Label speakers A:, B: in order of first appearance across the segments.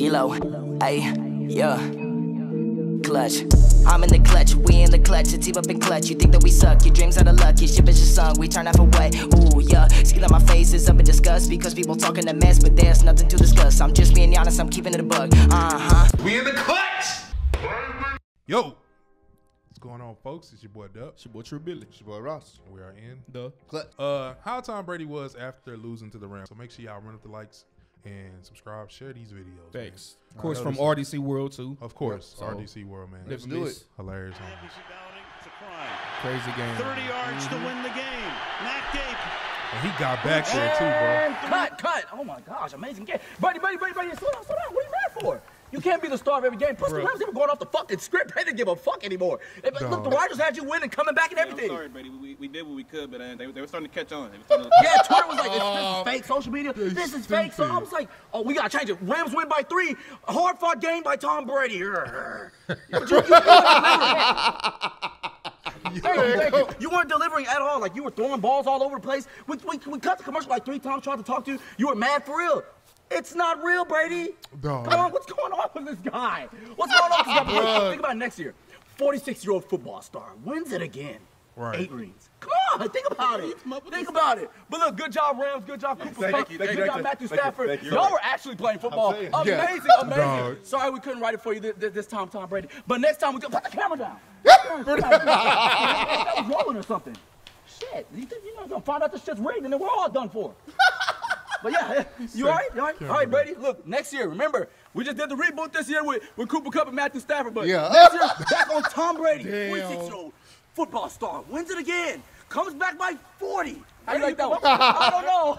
A: D-Lo, ayy, yeah. Clutch. I'm in the clutch, we in the clutch, it's up in clutch. You think that we suck, your dreams are the luck, your ship is just sunk, we turn half away. Ooh, yeah. See that my face is up in disgust because people talking a mess, but there's nothing to discuss. I'm just being honest, I'm keeping it a bug. Uh huh.
B: We in the clutch.
C: Yo, what's going on, folks? It's your boy Dub.
D: It's your boy Trill Billy.
B: It's your boy Ross.
C: We are in
D: The
B: Clutch.
C: uh how Tom Brady was after losing to the Rams. So make sure y'all run up the likes and subscribe, share these videos. man.
D: Thanks. Of course, from RDC World too.
C: Of course,
D: so-
C: RDC World, man.
D: Never
B: do it.
C: Hilarious. Homie.
E: It's a crime.
D: Crazy game.
E: 30 yards to mm-hmm. win the game. Matt Gay.
C: And he got back there too, bro.
F: And cut, cut. Oh my gosh, amazing game. Buddy, buddy, buddy, buddy, slow down, slow down. What are you mad for? You can't be the star of every game. Plus, the
D: Bro.
F: Rams even going off the fucking script. They didn't give a fuck anymore. They- Look, the Riders had you winning, coming back and
G: I'm
F: everything.
G: sorry, Brady. We, we did what we could, but uh, they, they were starting to catch on. They were to,
F: Yeah, Twitter was like, this, this is fake. Social media, this is fake. So I was like, oh, we gotta change it. Rams win by three. Hard fought game by Tom Brady. You, you, you, Thank you, thank you. You weren't delivering at all. Like you were throwing balls all over the place. We, we, we cut the commercial like three times, tried to talk to you. You were mad for real. It's not real, Brady.
C: Dog.
F: Come on, what's going on with this guy? What's going on with this guy? Think about next year. 46 year old football star wins it again.
C: Right.
F: Eight rings. Come on, think about it. Think about it. But look, good job, Rams. Good job, Cooper
B: Thank
F: Kupp.
B: you,
F: Good
B: thank you,
F: job,
B: thank
F: Matthew
B: you,
F: Stafford.
B: you.
F: Y'all were actually playing football. Amazing,
B: Yeah.
F: amazing.
C: Dog.
F: Sorry we couldn't write it for you this, this time, Tom Brady. But next time we can put the camera down. that was rolling or something. Shit, you think you're not gonna find out this shit's rigged and then we're all done for. But yeah, you all right? You all right? All right, Brady. Look, next year, remember, we just did the reboot this year with, with Cooper Kupp and Matthew Stafford. But
B: Yeah.
F: next year, back on Tom Brady,
D: Damn.
F: 46 year old football star, wins it again, comes back by 40. How you like that one? I don't know.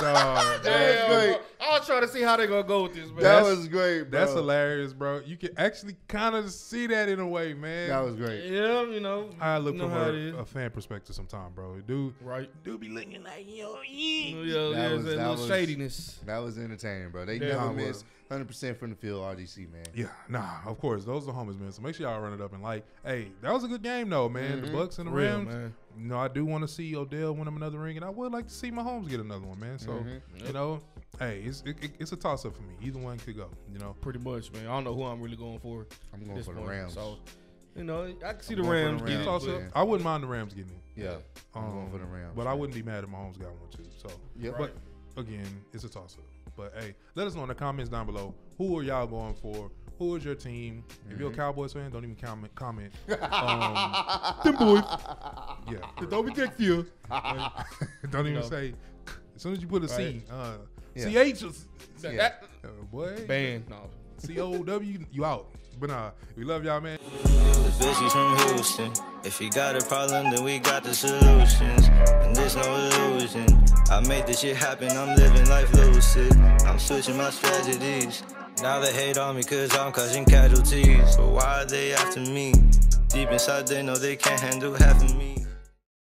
C: Dog,
B: That was great.
D: I was trying to see how they gonna go with this, man.
B: That
C: That's-
B: was great, bro.
C: That's hilarious, bro. You can actually kind of see that in a way, man.
B: That was great.
D: yeah, you know.
C: I look
D: you know
C: from
D: how it is.
C: a, a fan perspective sometimes, bro. Dude,
D: Right.
C: dude be looking like yo,
D: Yeah,
C: yeah.
D: yeah,
B: That
D: yeah,
B: was-
D: that
B: that
D: little
B: was-
D: shadiness.
B: That was entertaining, bro. They
D: Yeah,
B: never
C: was.
B: miss 100% from the field, RDC, man.
C: Yeah, nah, of course, those are the homies, man. So make sure y'all run it up and like, hey, that was a good game though, man. The mm-hmm. Bucs and the
D: real,
C: Rams.
D: man.
C: You know, I do want to see Odell win him another ring, and I would like to see my Mahomes get another one, man. So mm-hmm. you know, hey, it's it, it- it's a toss up for me. Either one could go. You know,
D: Pretty much, man. I don't know who I'm really going for.
B: I'm going for the
D: point.
B: Rams.
D: So, you know, I can see
B: I'm
D: the Rams
B: the
D: get
B: Rams,
D: it.
C: toss
B: man.
C: up. I wouldn't mind the Rams getting it.
B: Yeah. I'm going
C: Um,
B: for the Rams.
C: But I wouldn't be mad if Mahomes got one too. So,
B: Yep.
C: but again, it's a toss up. But hey, let us know in the comments down below who are y'all going for. Who is your team? If you're a Cowboys fan, don't even comment. Comment. Um, them boys. Yeah.
D: Don't be dick you.
C: don't even
D: know.
C: say. As soon as you put a C, uh,
B: Yeah.
C: CH, was-
D: That,
B: Yeah.
D: that
C: uh, boy,
D: band. No.
C: C O W, you out. But nah, we love y'all, man.
H: The bitch is from Houston. If you got a problem, then we got the solutions. And there's no illusion. I made this shit happen, I'm living life lucid. I'm switching my strategies. Now they hate on me cause I'm causing casualties. But why are they after me? Deep inside, they know they can't handle half of me.